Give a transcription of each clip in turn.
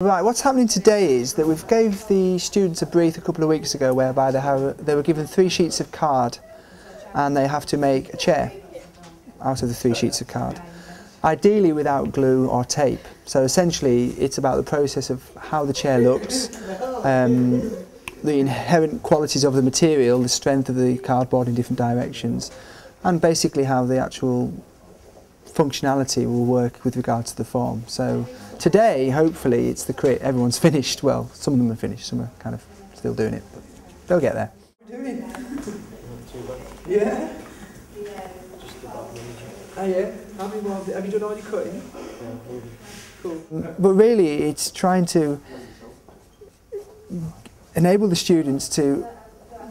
Right, what's happening today is that we've gave the students a brief a couple of weeks ago whereby they, have, they were given three sheets of card and they have to make a chair out of the three sheets of card. Ideally without glue or tape. So essentially it's about the process of how the chair looks, um, the inherent qualities of the material, the strength of the cardboard in different directions and basically how the actual functionality will work with regard to the form. So today, hopefully, it's the crit. Everyone's finished. Well, some of them are finished. Some are kind of still doing it, but they'll get there. Yeah. Oh yeah. Have you done all your cutting? Cool. But really, it's trying to enable the students to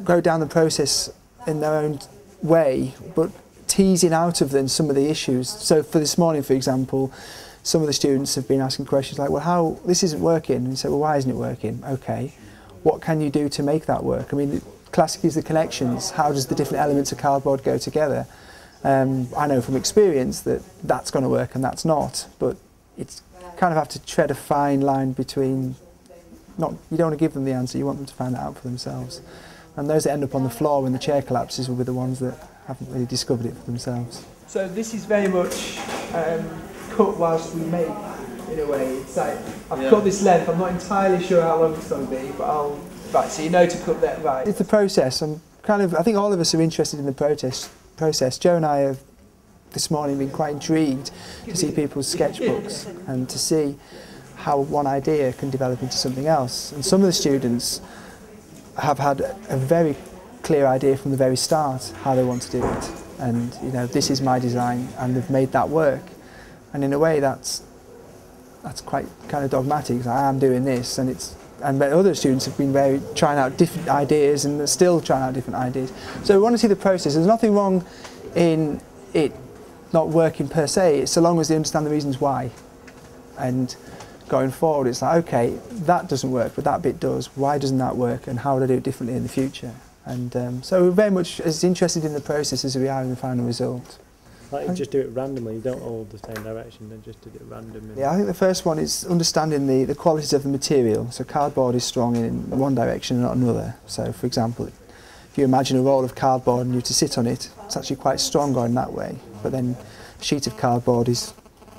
go down the process in their own way, but teasing out of them some of the issues. So for this morning, for example, some of the students have been asking questions like, well, how, this isn't working. And you say, well, why isn't it working? Okay, what can you do to make that work? I mean, classic is the connections. How does the different elements of cardboard go together? Um, I know from experience that that's going to work and that's not, but it's kind of have to tread a fine line between not, you don't want to give them the answer, you want them to find that out for themselves. And those that end up on the floor when the chair collapses will be the ones that haven't really discovered it for themselves. So this is very much um, cut whilst we make, in a way. It's like, I've yeah. cut this length, I'm not entirely sure how long it's going to be, but I'll, right, so you know to cut that right. It's the process, I'm kind of, I think all of us are interested in the protest, process. Joe and I have this morning been quite intrigued to see people's sketchbooks and to see how one idea can develop into something else. And some of the students have had a very clear idea from the very start how they want to do it. And you know, this is my design, and they've made that work. And in a way, that's that's quite kind of dogmatic. I am doing this, and it's and other students have been very trying out different ideas, and they're still trying out different ideas. So we want to see the process. There's nothing wrong in it not working per se, so long as they understand the reasons why. And going forward, it's like, okay, that doesn't work, but that bit does. Why doesn't that work, and how would I do it differently in the future? And um, so we're very much as interested in the process as we are in the final result. Like you just do it randomly, you don't hold the same direction, then just do it randomly. Yeah, I think the first one is understanding the, the qualities of the material. So cardboard is strong in one direction and not another. So for example, if you imagine a roll of cardboard and you to sit on it, it's actually quite strong going that way. But then a sheet of cardboard is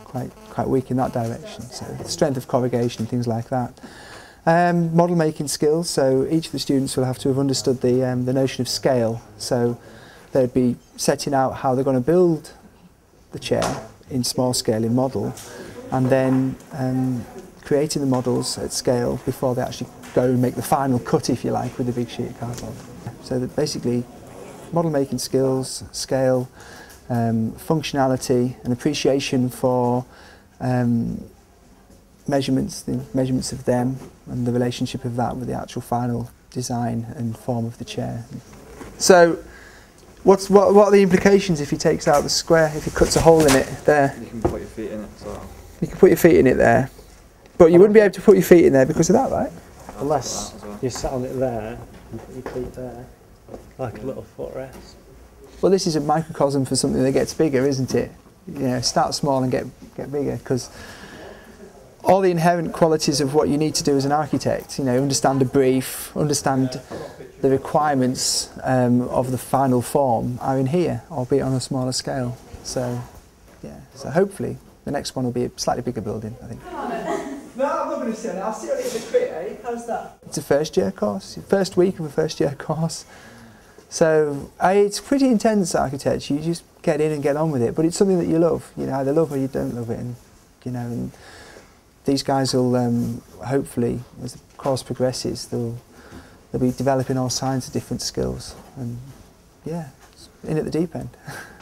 quite quite weak in that direction. So the strength of corrugation, things like that. Um, model making skills, so each of the students will have to have understood the, um, the notion of scale. So they'd be setting out how they're going to build the chair in small scale in model and then um, creating the models at scale before they actually go and make the final cut, if you like, with the big sheet of cardboard. So that basically model making skills, scale, um, functionality and appreciation for um, measurements, the measurements of them and the relationship of that with the actual final design and form of the chair. So what's, what, what are the implications if he takes out the square, if he cuts a hole in it there? You can put your feet in it. So. You can put your feet in it there. But you wouldn't be able to put your feet in there because of that, right? Unless well. you sat on it there and put your feet there, like a little footrest. Well, this is a microcosm for something that gets bigger, isn't it? You know, start small and get, get bigger because all the inherent qualities of what you need to do as an architect. You know, understand a brief, understand the requirements um, of the final form are in here, albeit on a smaller scale. So, yeah. So hopefully the next one will be a slightly bigger building. I think. No, I'm not going to say that. I'll see what it's a crit, eh? How's that? It's a first year course, first week of a first year course. So I, it's pretty intense architecture. You just get in and get on with it, but it's something that you love. You know, either love or you don't love it, and you know. And, these guys will um, hopefully, as the course progresses, they'll they'll be developing all kinds of different skills, and yeah, in at the deep end.